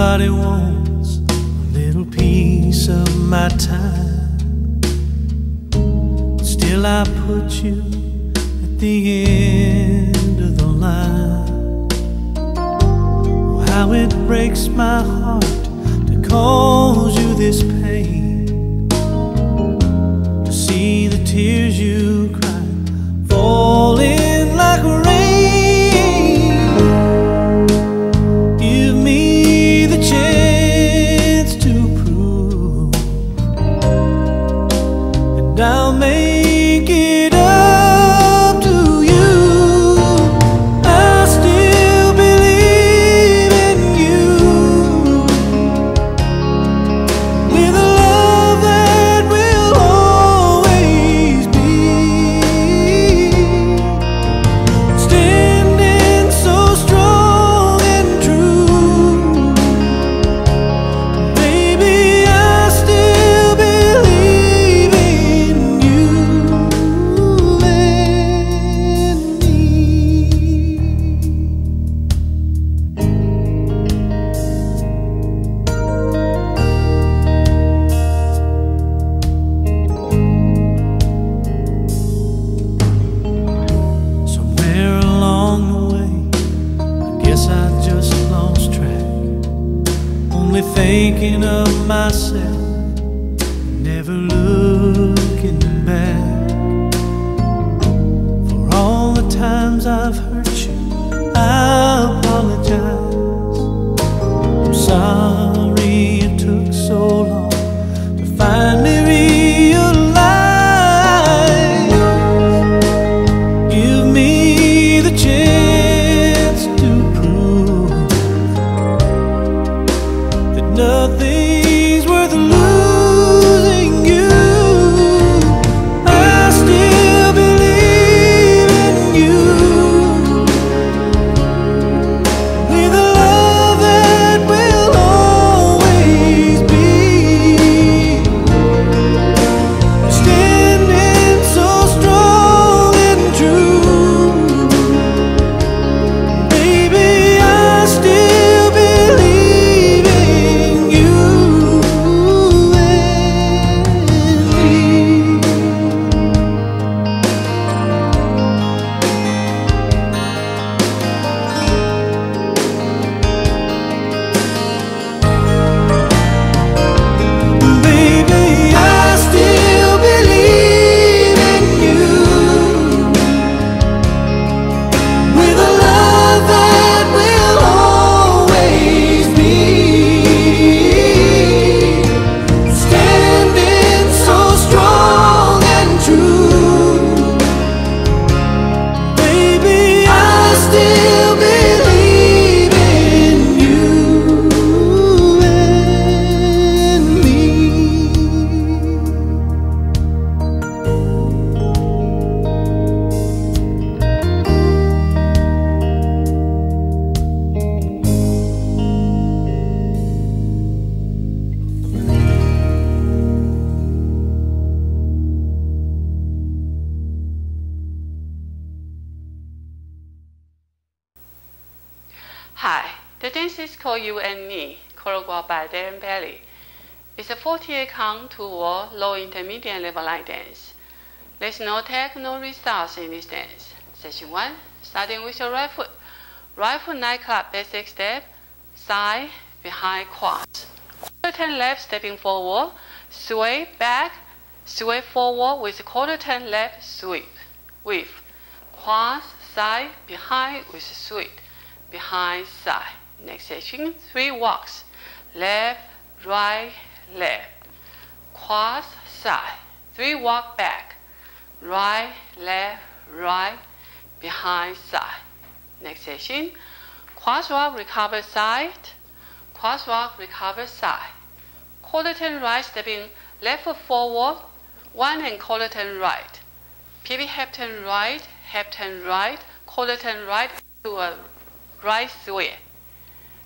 Somebody wants a little piece of my time. Still, I put you at the end of the line. Oh, how it breaks my heart to cause you this pain. Thinking of myself, never looking back. For all the times I've hurt is called You and Me, choreographed by Darren Bailey. It's a 48 count to wall, low intermediate level line dance. There's no tag, no restarts in this dance. Section 1, starting with your right foot. Right foot nightclub basic step, side, behind, cross. Quarter turn left, stepping forward, sway back, sway forward with quarter turn left, sweep, with cross, side, behind with sweep, behind, side. Next section, three walks, left, right, left, cross, side, three walk back, right, left, right, behind, side. Next section, cross walk, recover side, cross walk, recover side. Quarter turn right, stepping left foot forward, one and quarter turn right. Pivot half turn right, half turn right, quarter turn right to a uh, right sway,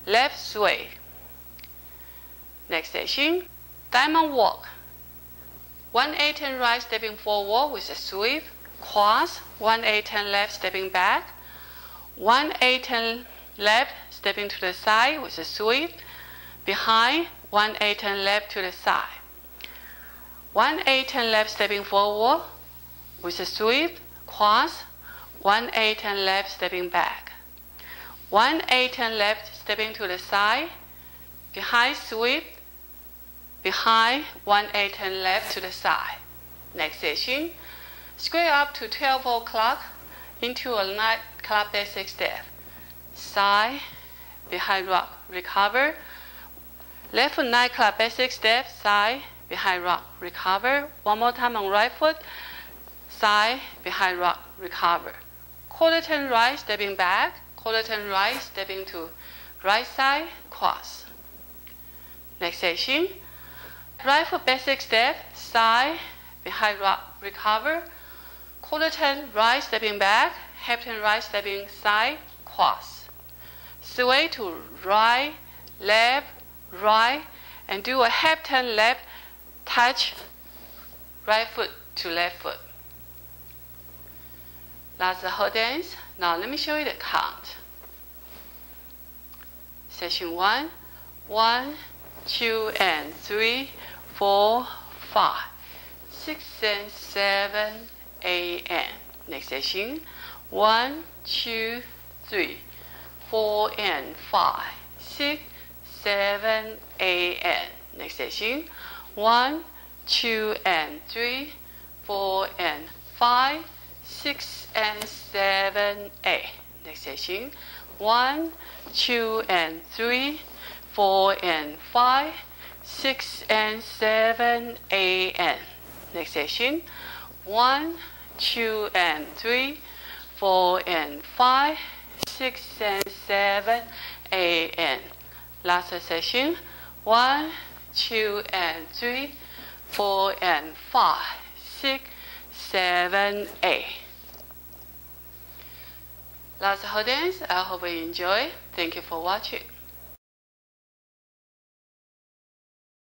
left sway. Next section, diamond walk. One eight turn right, stepping forward with a sweep, cross. One eight turn left, stepping back. One eight turn left, stepping to the side with a sweep. behind, 1, 8, 10 left to the side. 1, 8, 10 left stepping forward with a sweep, cross, 1, 8, 10 left stepping back. 1, 8, 10 left stepping to the side, behind sweep, behind, 1, 8, 10 left to the side. Next session, square up to 12 o'clock into a night club basic step. Side, behind rock, recover. Left foot nightclub basic step, side, behind rock, recover. One more time on right foot, side, behind rock, recover. Quarter turn right, stepping back. Quarter turn right, stepping to right side, cross. Next section. Right foot basic step, side, behind recover. Quarter turn right, stepping back. Half turn right, stepping side, cross. Sway to right, left, right, and do a half turn left, touch right foot to left foot. That's the whole dance. Now let me show you the count. Session one, one, two, and three, four, five, six, and seven, eight, and next session. One, two, three, four, and five, six, seven, eight, and next session. One, two, and three, four, and five, six, and 7a. Next session. One, two, and three, four, and five, six, and seven, eight, and next session. One, two, and three, four, and five, six, and seven, eight, and last session. One, two, and three, four, and five, six, seven, eight. That's whole. I hope you enjoy. Thank you for watching.